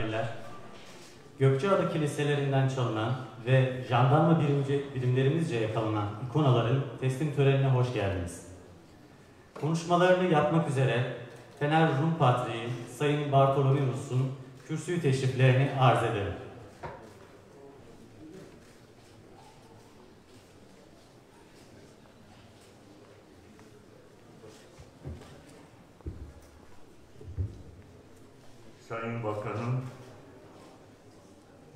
misafirler, Gökçeada kiliselerinden çalınan ve jandarma birimci, birimlerimizce yakalanan ikonaların teslim törenine hoş geldiniz. Konuşmalarını yapmak üzere Fener Rum Patriği Sayın Bartolomeus'un kürsüyü teşriflerini arz ederim. Sayın Bakanım,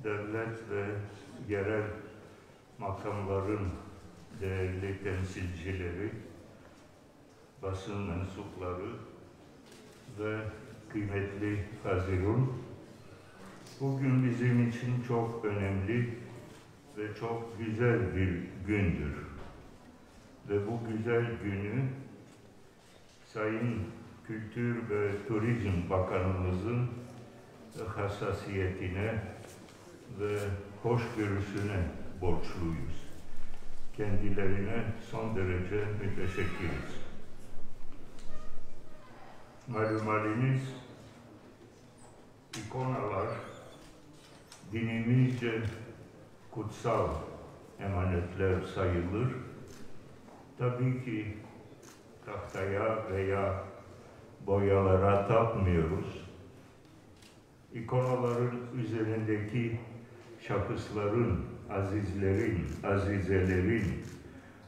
devlet ve yerel makamların değerli temsilcileri, basın mensupları ve kıymetli Hazirun, bugün bizim için çok önemli ve çok güzel bir gündür. Ve bu güzel günü Sayın Kültür ve Turizm Bakanımızın hassasiyetine ve hoşgörüsüne borçluyuz. Kendilerine son derece müteşekkiriz. Malum haliniz, ikonalar dinimizce kutsal emanetler sayılır. Tabii ki tahtaya veya boyalara tapmıyoruz. İkonaların üzerindeki şahısların, azizlerin, azizelerin,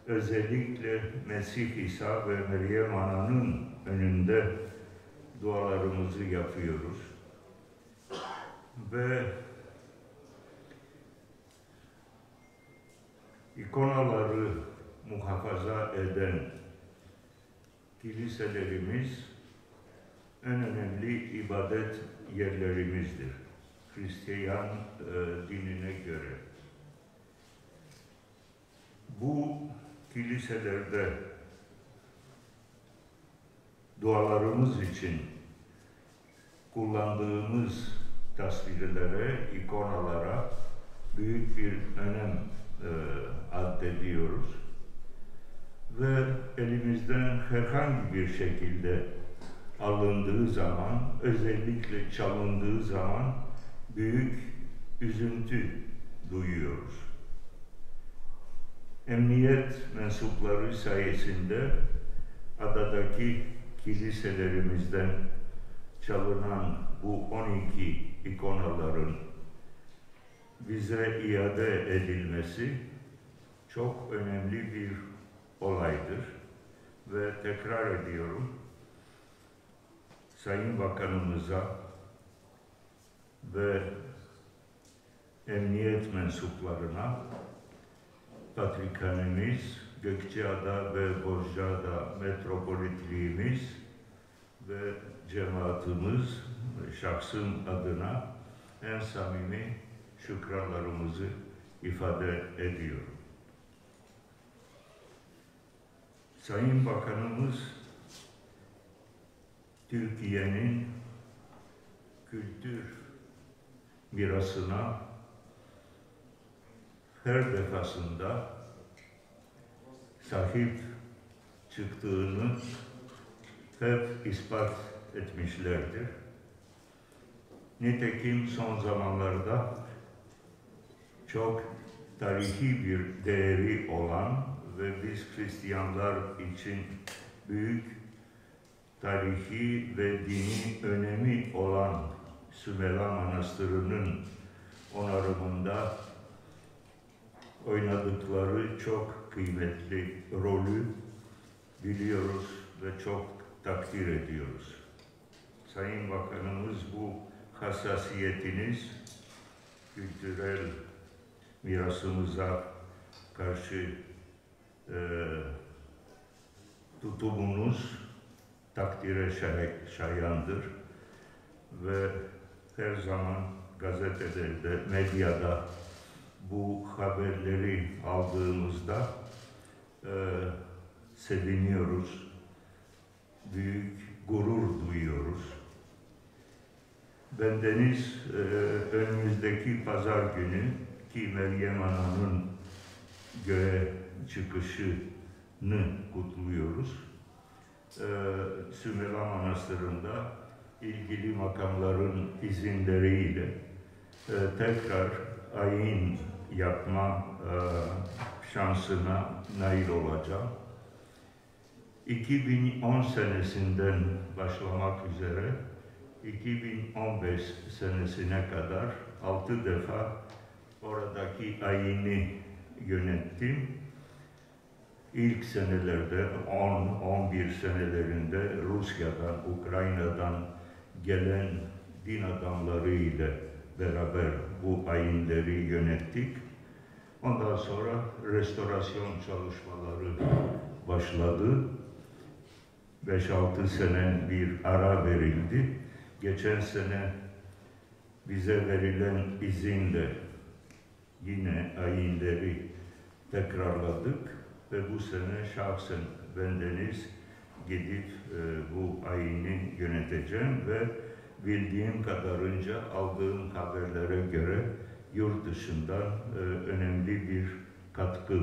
özellikle Mesih İsa ve Meryem Ana'nın önünde dualarımızı yapıyoruz. Ve ikonaları muhafaza eden kiliselerimiz en önemli ibadet yerlerimizdir. Hristiyan e, dinine göre. Bu kiliselerde dualarımız için kullandığımız tasvirlere, ikonalara büyük bir önem e, addediyoruz. Ve elimizden herhangi bir şekilde alındığı zaman, özellikle çalındığı zaman büyük üzüntü duyuyoruz. Emniyet mensupları sayesinde adadaki kiliselerimizden çalınan bu 12 ikonaların bize iade edilmesi çok önemli bir olaydır. Ve tekrar ediyorum, Sayın Bakanımıza ve emniyet mensuplarına Patrikhanemiz, Gökçeada ve Bozcaada metropolitliğimiz ve cemaatimiz şahsım adına en samimi şükranlarımızı ifade ediyorum. Sayın Bakanımız Türkiye'nin kültür mirasına her defasında sahip çıktığını hep ispat etmişlerdir. Nitekim son zamanlarda çok tarihi bir değeri olan ve biz Hristiyanlar için büyük tarihi ve dini önemi olan Sümela Manastırı'nın onarımında oynadıkları çok kıymetli rolü biliyoruz ve çok takdir ediyoruz. Sayın Bakanımız bu hassasiyetiniz kültürel mirasımıza karşı e, tutumunuz takdire şayandır ve her zaman gazetelerde, medyada bu haberleri aldığımızda e, seviniyoruz, büyük gurur duyuyoruz. Bendeniz e, önümüzdeki pazar günü ki Meryem Ana'nın göğe çıkışını kutluyoruz. Ee, Sümela Manastırı'nda ilgili makamların izinleriyle e, tekrar ayin yapma e, şansına nail olacağım. 2010 senesinden başlamak üzere 2015 senesine kadar altı defa oradaki ayini yönettim. İlk senelerde 10-11 senelerinde Rusya'dan, Ukrayna'dan gelen din adamları ile beraber bu ayinleri yönettik. Ondan sonra restorasyon çalışmaları başladı. 5-6 sene bir ara verildi. Geçen sene bize verilen izinle yine ayinleri tekrarladık ve bu sene şahsen bendeniz gidip e, bu ayini yöneteceğim ve bildiğim kadarınca aldığım haberlere göre yurt dışından e, önemli bir katkı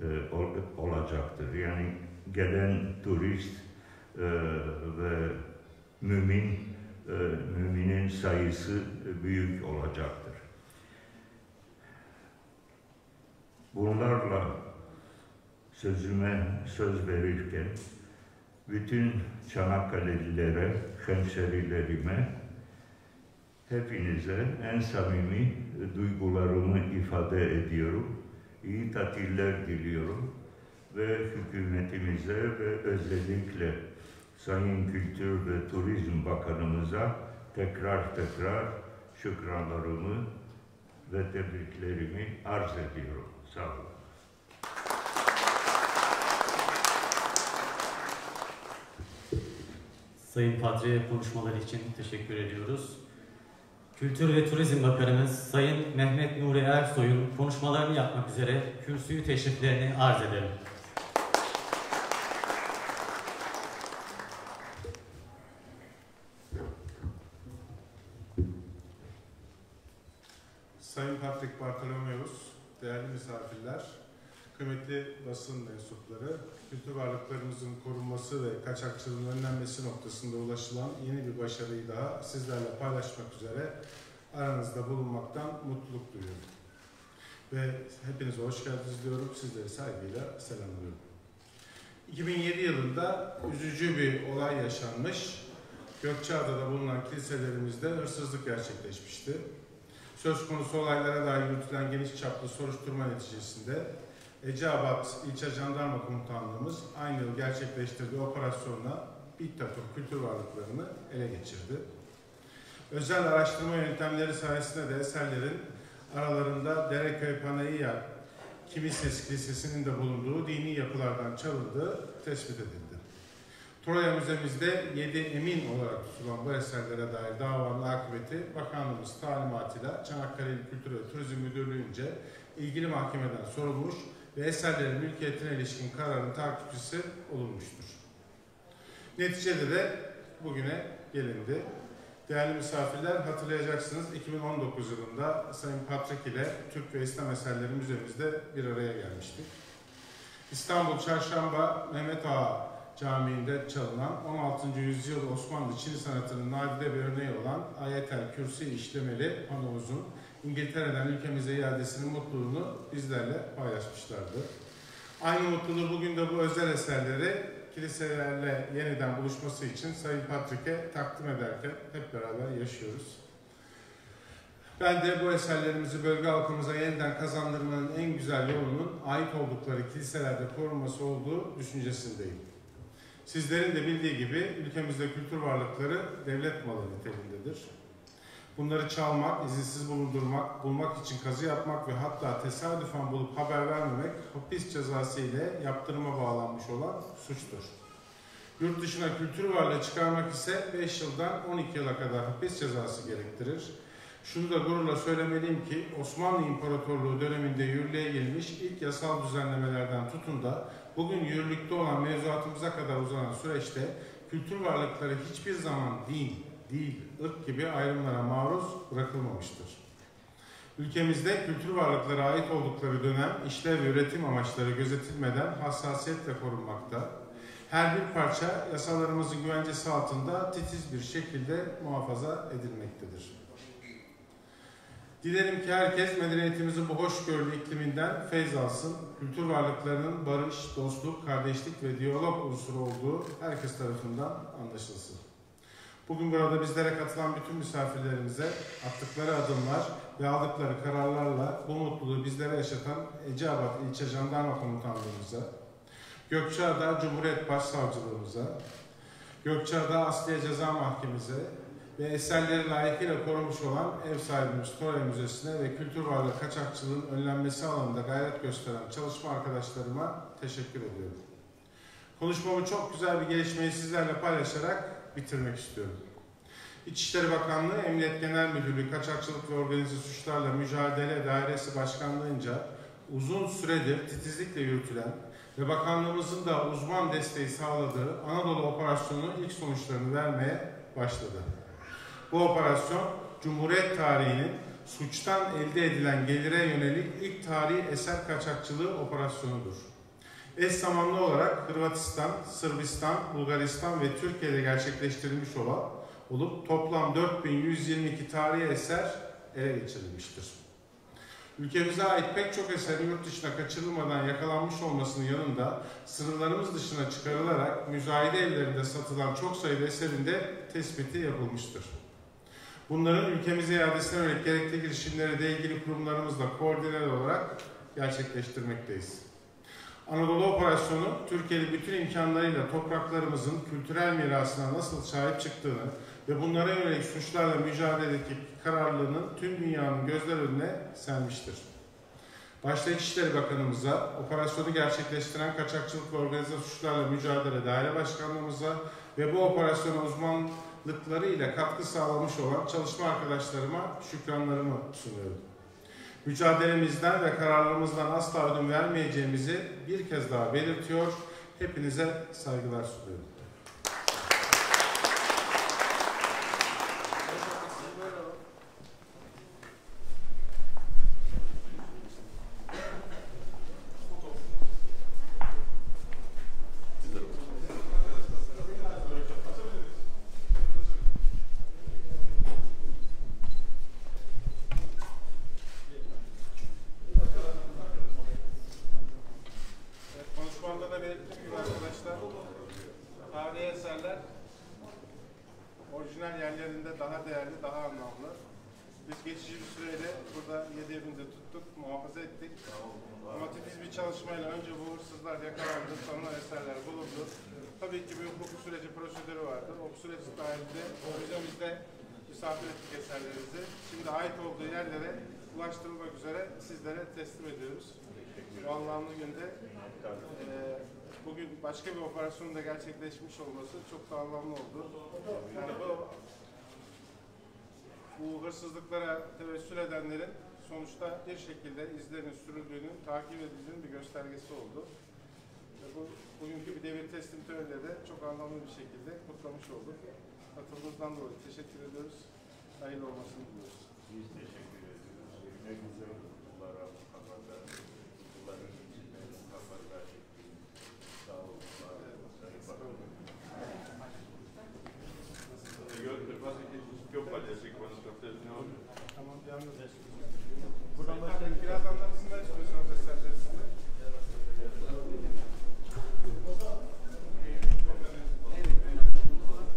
e, ol, olacaktır. Yani gelen turist e, ve mümin e, müminin sayısı büyük olacaktır. Bunlarla sözüme söz verirken bütün Çanakkale'lilere, hemşerilerime, hepinize en samimi duygularımı ifade ediyorum. İyi tatiller diliyorum ve hükümetimize ve özellikle Sayın Kültür ve Turizm Bakanımıza tekrar tekrar şükranlarımı ve tebriklerimi arz ediyorum. Sağ olun. Sayın Padre konuşmaları için teşekkür ediyoruz. Kültür ve Turizm Bakanımız Sayın Mehmet Nuri Ersoy'un konuşmalarını yapmak üzere kürsüyü teşriflerini arz edelim. Sayın Patrick Bartolomeus, değerli misafirler, kıymetli basın mensupları, kültür varlıklarımızın korunması ve kaçakçılığın önlenmesi noktasında ulaşılan yeni bir başarıyı daha sizlerle paylaşmak üzere aranızda bulunmaktan mutluluk duyuyorum. Ve hepinize hoş geldiniz diyorum, sizleri saygıyla selamlıyorum. 2007 yılında üzücü bir olay yaşanmış. Gökçeada'da bulunan kiliselerimizde hırsızlık gerçekleşmişti. Söz konusu olaylara dair yürütülen geniş çaplı soruşturma neticesinde Eceabat İlçe Jandarma Komutanlığımız aynı yıl gerçekleştirdiği operasyonla takım kültür varlıklarını ele geçirdi. Özel araştırma yöntemleri sayesinde de eserlerin aralarında Dereköy Panayya Kimises Kilisesi'nin de bulunduğu dini yapılardan çalındığı tespit edildi. Troya Müzemizde yedi emin olarak tutulan bu eserlere dair davanın akıbeti bakanlığımız talimatıyla Çanakkale Kültür ve Turizm Müdürlüğü'nce ilgili mahkemeden sorulmuş ve eserlerin mülkiyetine ilişkin kararın takipçisi olunmuştur. Neticede de bugüne gelindi. Değerli misafirler hatırlayacaksınız 2019 yılında Sayın Patrick ile Türk ve İslam Eserleri Müzemizde bir araya gelmiştik. İstanbul Çarşamba Mehmet Ağa Camii'nde çalınan 16. yüzyıl Osmanlı Çin sanatının nadide bir örneği olan ayetel kürsi işlemeli panomuzun İngiltere'den ülkemize iadesinin mutluluğunu bizlerle paylaşmışlardı. Aynı mutluluğu bugün de bu özel eserleri kiliselerle yeniden buluşması için Sayın Patrick'e takdim ederken hep beraber yaşıyoruz. Ben de bu eserlerimizi bölge halkımıza yeniden kazandırmanın en güzel yolunun ait oldukları kiliselerde korunması olduğu düşüncesindeyim. Sizlerin de bildiği gibi ülkemizde kültür varlıkları devlet malı niteliğindedir. Bunları çalmak, izinsiz bulundurmak, bulmak için kazı yapmak ve hatta tesadüfen bulup haber vermemek hapis cezası ile yaptırıma bağlanmış olan suçtur. Yurt dışına kültür varlığı çıkarmak ise 5 yıldan 12 yıla kadar hapis cezası gerektirir. Şunu da gururla söylemeliyim ki Osmanlı İmparatorluğu döneminde yürürlüğe girmiş ilk yasal düzenlemelerden tutun da bugün yürürlükte olan mevzuatımıza kadar uzanan süreçte kültür varlıkları hiçbir zaman din, dil, ırk gibi ayrımlara maruz bırakılmamıştır. Ülkemizde kültür varlıklara ait oldukları dönem işlev ve üretim amaçları gözetilmeden hassasiyetle korunmakta. her bir parça yasalarımızın güvencesi altında titiz bir şekilde muhafaza edilmektedir. Dilerim ki herkes medeniyetimizin bu hoşgörülü ikliminden feyz alsın. Kültür varlıklarının barış, dostluk, kardeşlik ve diyalog unsuru olduğu herkes tarafından anlaşılsın. Bugün burada bizlere katılan bütün misafirlerimize attıkları adımlar ve aldıkları kararlarla bu mutluluğu bizlere yaşatan Eceabat İlçe Jandarma Komutanlığımıza, Gökçeada Cumhuriyet Başsavcılığımıza, Gökçeada Asliye Ceza Mahkememize ve eserleri layıkıyla korumuş olan ev sahibimiz Toray Müzesi'ne ve kültür varlığı kaçakçılığın önlenmesi alanında gayret gösteren çalışma arkadaşlarıma teşekkür ediyorum. Konuşmamı çok güzel bir gelişmeyi sizlerle paylaşarak bitirmek istiyorum. İçişleri Bakanlığı, Emniyet Genel Müdürlüğü Kaçakçılık ve Organize Suçlarla Mücadele Dairesi Başkanlığı'nca uzun süredir titizlikle yürütülen ve bakanlığımızın da uzman desteği sağladığı Anadolu Operasyonu ilk sonuçlarını vermeye başladı. Bu operasyon Cumhuriyet tarihinin suçtan elde edilen gelire yönelik ilk tarihi eser kaçakçılığı operasyonudur. Eş zamanlı olarak Hırvatistan, Sırbistan, Bulgaristan ve Türkiye'de gerçekleştirilmiş olan olup toplam 4122 tarihi eser ele geçirilmiştir. Ülkemize ait pek çok eserin yurt dışına kaçırılmadan yakalanmış olmasının yanında sınırlarımız dışına çıkarılarak müzayede evlerinde satılan çok sayıda eserin de tespiti yapılmıştır. Bunların ülkemize iadesine yönelik gerekli girişimleri de ilgili kurumlarımızla koordineli olarak gerçekleştirmekteyiz. Anadolu Operasyonu, Türkiye'nin bütün imkanlarıyla topraklarımızın kültürel mirasına nasıl sahip çıktığını ve bunlara yönelik suçlarla mücadeledeki kararlılığının tüm dünyanın gözler önüne sermiştir. Başta İçişleri Bakanımıza, operasyonu gerçekleştiren Kaçakçılık ve Organize Suçlarla Mücadele Daire Başkanlığımıza ve bu operasyona uzmanlıklarıyla katkı sağlamış olan çalışma arkadaşlarıma şükranlarımı sunuyorum. Mücadelemizden ve kararlılığımızdan asla ödün vermeyeceğimizi bir kez daha belirtiyor. Hepinize saygılar sunuyorum. Evet, konuşmamda da belirttiğim gibi arkadaşlar, tarihi eserler orijinal yerlerinde daha değerli, daha anlamlı. Biz geçici bir süreyle burada yedi evinde tuttuk, muhafaza ettik. Ama titiz bir çalışmayla önce bu hırsızlar yakalandı, tanınan eserler bulundu. Tabii ki bir hukuki süreci, prosedürü O süreç dahilinde müzemizde misafir ettik eserlerimizi. Şimdi ait olduğu yerlere ulaştırılmak üzere sizlere teslim ediyoruz. Bu anlamlı günde e, bugün başka bir operasyonun da gerçekleşmiş olması çok da anlamlı oldu. Yani bu bu hırsızlıklara tevessül edenlerin sonuçta bir şekilde izlerinin sürüldüğünün, takip edildiğinin bir göstergesi oldu. Bu bugünkü bir devir teslim töreninde de çok anlamlı bir şekilde kutlamış olduk. Katıldığınızdan dolayı teşekkür ediyoruz. Hayırlı olmasını diliyoruz. Biz teşekkür ediyoruz. Ne güzel kullara, kafalar, kulların içinde kafalar çektiğiniz. Sağ olun. Var olun. Schioppa gli esseri quando trattano Tamam, yalnız. Buradan başlayalım. Biraz anlatısından istiyorsanız eserleri size.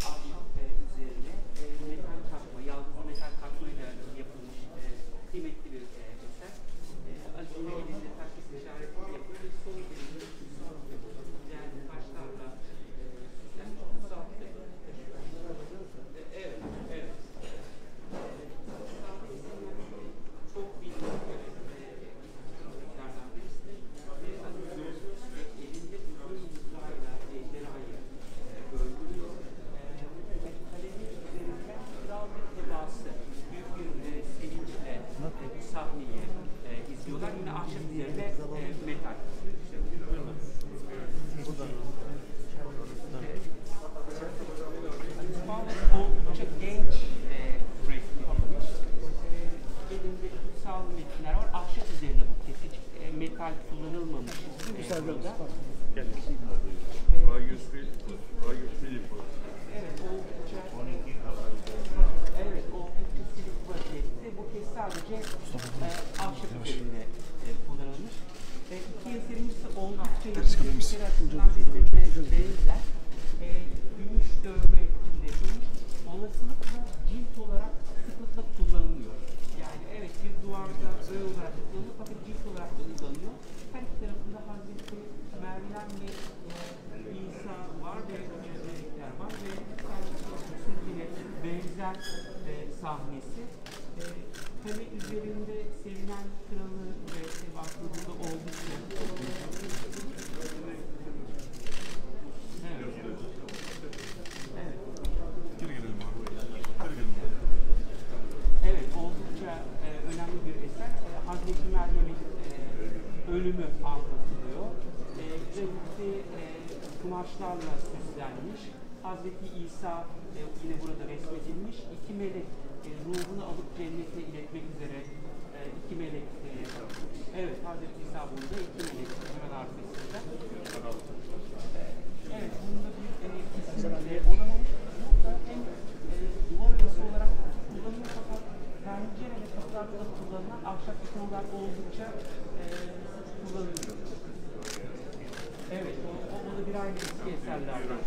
ahşap e, üzerine e, metal takma, yaldızlı metal takmayla yapılmış e, kıymetli bir e, eser. E, Azime elinde taklit işareti yapıyor ve sol elinde kutsal yani taşlarla e, süslenmiş kutsal e, e, Evet, evet. Kutsal isimler çok bilinen e, kitaplardan birisidir. Ve Azime elinde uzun yıllarla ejderhayı e, öldürüyor. E, kalemin üzerinden kral ve tebaası büyük bir e, sevinçle e, bu sahneyi e, izliyorlar. Yine ahşap üzerine e, metal. İşte buralar. Evet. Oldukça genç e, resmedilmiş. E, elinde kutsal metinler var. Ahşap üzerine bu kesici e, metal kullanılmamış. Güzel burada. Agios Filipos, Agios Filipos. Evet, oldukça 12 kadar Evet, oldukça silik vaziyette. Bu kez kralı ve baktığımızda oldukça Evet. Evet. Evet, oldukça e, önemli bir eser. Hazreti Meryem'in ölümü anlatılıyor. E, grafiti e, kumaşlarla süslenmiş. Hazreti İsa e, yine burada resmedilmiş. İki melek e, ruhunu alıp cennete iletmek üzere e, iki melek e, evet Hazreti İsa burada iki melek hemen arkasında. Evet, bunda bir e, kesinlikle olamamış. Burada hem e, duvar örüsü olarak kullanılıyor fakat pencere ve kapılarda da kullanılan ahşap ikonalar oldukça e, kullanılıyor. Evet, o, o, o da bir aynı eski eserlerden.